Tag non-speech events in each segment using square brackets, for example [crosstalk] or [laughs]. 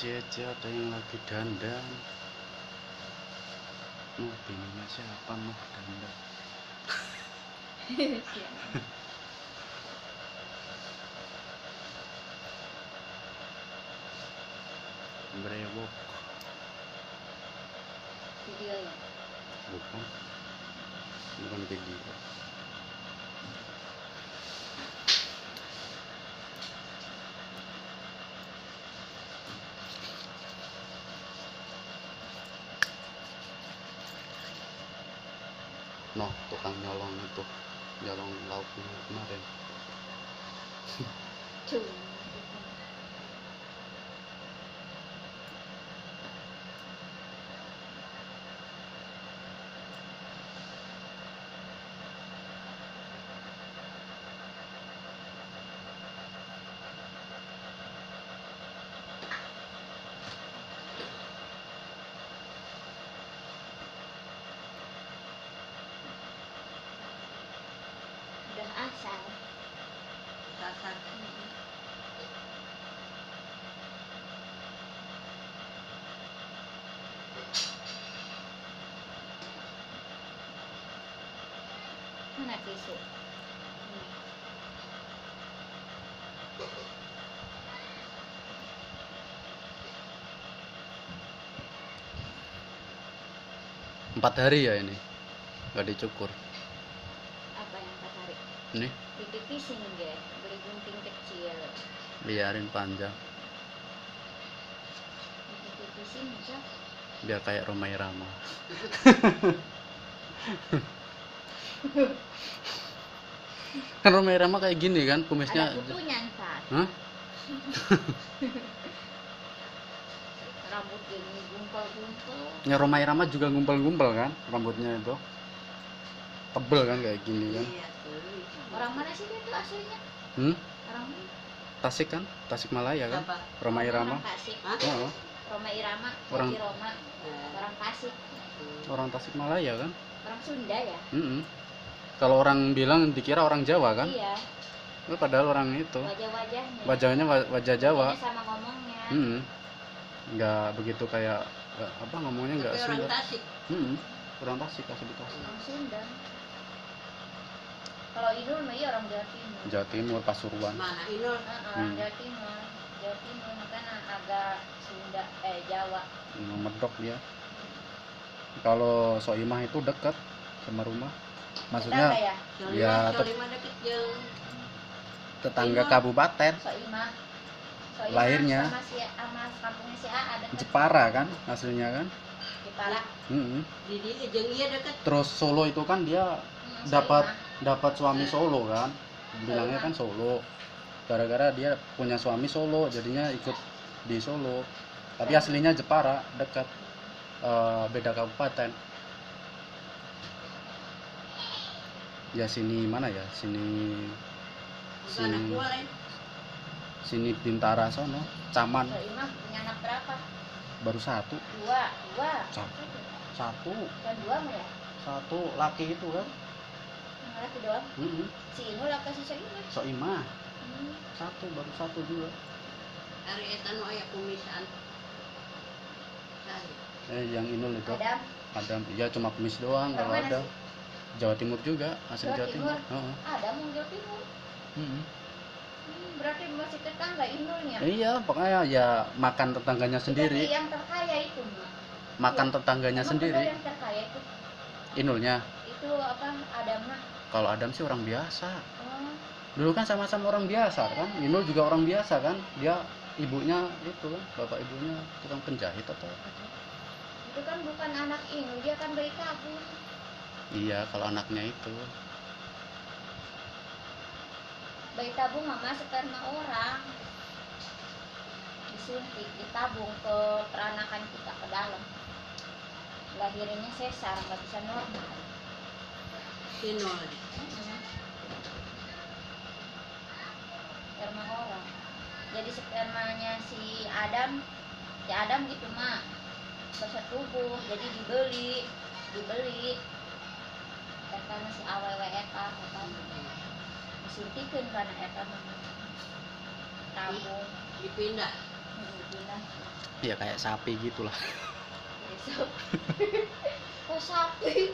Cie-cie ada yang lagi dandan? Nuh bininya siapa? Nuh dandan. [laughs] Brewok video ya? Bukan. Bukan video noh tukang nyolong itu nyolong lauknya kemarin. Cuma Sasar. mana tisu empat hari ya ini. Nggak dicukur. Apa yang empat hari? Ini? Titik pising dia gunting kecil. Biarin panjang. Biar kayak Romai Rama [laughs] kan Romai Rama kayak gini kan kumisnya ada kutunya Hah? [laughs] rambut gini gumpal-gumpal ya Romai Rama juga ngumpel-ngumpel kan rambutnya itu. Tebel kan kayak gini kan. Iya, orang mana sih dia tuh aslinya hmm? Tasik kan? Tasik Malaya kan? Siapa? Romai Rama orang Tasik Hah? oh, Roma Irama Orang- Roma. Eh, orang Tasik. Orang Tasik Malaya kan? Orang Sunda ya? Mm-mm. kalau orang bilang dikira orang Jawa kan? Iya. Eh, padahal orang itu. Wajah-wajahnya. Wajahnya wa- wajah Jawa. Wajahnya sama ngomongnya. Mm-mm. nggak begitu kayak apa ngomongnya nggak Tapi orang Sunda. Tasik. Mm-mm. orang Tasik asli Tasik. Orang Sunda kalau Inul mah iya orang Jawa Timur Jawa Timur Pasuruan Mana Inul? Orang Hmm. Jawa Timur Jawa Timur makanya agak Sunda eh Jawa medok dia kalau Soimah itu dekat sama rumah maksudnya Tetangga ya Ya, tet- tetangga Soimah. kabupaten Soimah Soimah Lahirnya. sama si sama kampungnya si A ada Jepara kan aslinya kan Jepara Mm-mm. di dia jeung ieu deket. terus Solo itu kan dia Hmm, dapat Soimah. Dapat suami Solo kan? Bilangnya kan Solo. Gara-gara dia punya suami Solo jadinya ikut di Solo. Tapi aslinya Jepara dekat eh, beda kabupaten. Ya sini mana ya? Sini sini sini Bintara sono Caman. Baru satu. Dua dua. Satu. satu. Dua satu laki itu kan laki doang Mm-mm. si Inul apa si Soimah Soimah hmm. satu baru satu juga Ari eta nu aya kumisan. Eh yang Inul itu Adam ada ya cuma kumis doang kalau ada sih? Jawa Timur juga asli Jawa Jawa Timur, Timur? Heeh. Adam mau Jawa Timur Mm-mm. hmm, berarti masih tetangga Inulnya iya pokoknya ya makan tetangganya Tapi sendiri yang terkaya itu Ma. makan Iya. tetangganya Emang sendiri yang terkaya itu Inulnya itu apa Adam mah kalau Adam sih orang biasa. Oh. Dulu kan sama-sama orang biasa kan? Inul juga orang biasa kan? Dia ibunya itu kan? Bapak ibunya tukang penjahit atau apa. Itu kan bukan anak Inul dia kan bayi tabung. Iya kalau anaknya itu. Bayi tabung mama sperma orang. Disuntik ditabung ke peranakan kita ke dalam. Lahirinnya sesar nggak bisa normal Inul. sperma orang jadi spermanya si Adam si Adam gitu mah bersetubuh jadi dibeli dibeli. Karena si awewe eta eta disuntikin karena eta mah tabung. Dipindah. Binatang. ya kayak sapi gitulah [laughs] [laughs] Oh sapi.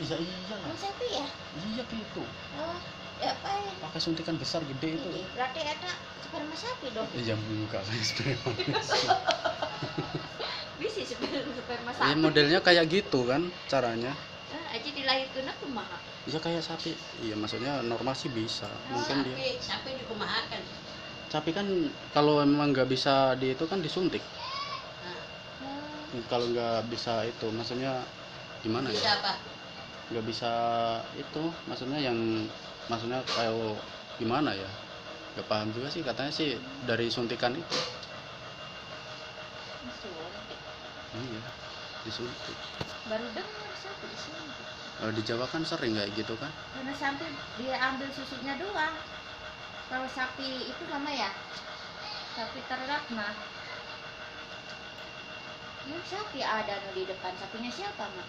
iya iya Oh sapi ya? iya gitu Oh, ya apa ya? pakai suntikan besar gede itu Ini berarti ada sperma sapi dong. iya enggak sperma [laughs] Bisa sperma sperma ya sapi. modelnya kayak gitu kan caranya Ah, aja dilahirkan aku mah. iya kayak sapi iya maksudnya normal sih bisa mungkin dia Sapi, sapi dikumahakan. tapi kan kalau emang nggak bisa di itu kan disuntik Nah, Oh, kalau nggak bisa itu maksudnya gimana bisa ya apa? nggak bisa itu maksudnya yang maksudnya kayak gimana ya nggak paham juga sih katanya sih dari suntikan itu disuntik. iya disuntik Baru dengar sapi disuntik. kalau di Jawa kan sering kayak gitu kan Karena sapi dia ambil susunya doang. Kalau sapi itu mama ya, sapi ternak mah. Ini sapi ada di depan. Sapinya siapa mak?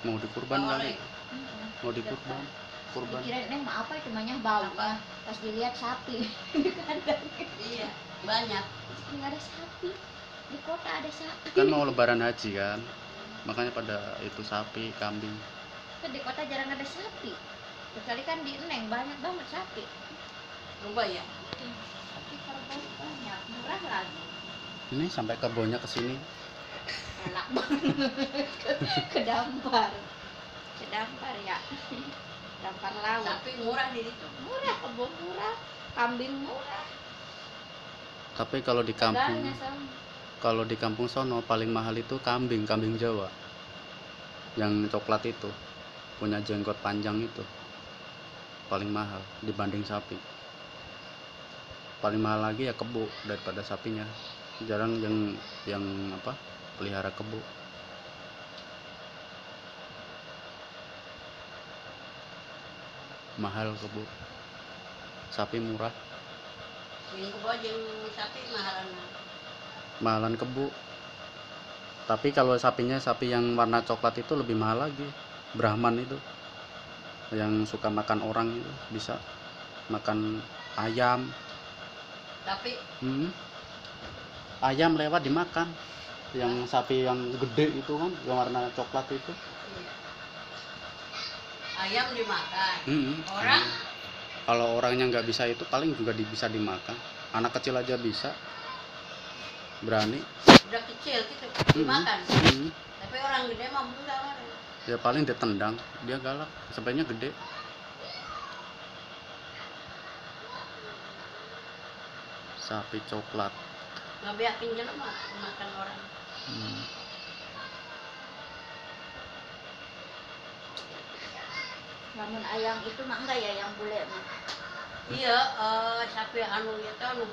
Mau dikurban kali Mm-mm. mau dikurban kurban Dikirain neng mah apa itu namanya bau Apa? Pas dilihat sapi [laughs] di kandang. Iya, banyak. Ini ada sapi. Di kota ada sapi. kan mau lebaran haji kan makanya pada itu sapi kambing Kan di kota jarang ada sapi. Kecuali kan di Neng banyak banget sapi. Lupa ya. Tapi kalau bau banyak, murah lagi. ini sampai kebunnya ke sini Enak banget. [laughs] Kedampar. Kedampar ya. Dampar laut. Sapi murah di situ. Murah, kebun murah, kambing murah. tapi kalau di kampung kalau di kampung sono paling mahal itu kambing kambing Jawa yang coklat itu punya jenggot panjang itu paling mahal dibanding sapi paling mahal lagi ya kebo daripada sapinya jarang yang yang apa pelihara kebo. Mahal kebo. Sapi murah. Yang sapi mahalan. mahalan kebo. Tapi kalau sapinya sapi yang warna coklat itu lebih mahal lagi. Brahman itu. Yang suka makan orang itu bisa makan ayam. Tapi Hmm. ayam lewat dimakan yang sapi yang gede itu kan yang warna coklat itu ayam dimakan. Hmm. Orang? kalau orangnya nggak bisa itu paling juga di- bisa dimakan anak kecil aja bisa berani Udah kecil gitu Hmm. dimakan. Hmm. Tapi orang gede mah enggak ya paling ditendang dia galak sapinya gede sapi coklat Nggak biakin jalan mah makan orang. Hmm. Namun ayam itu mah enggak ya yang bule mah. Iya, eh, sapi anu itu anu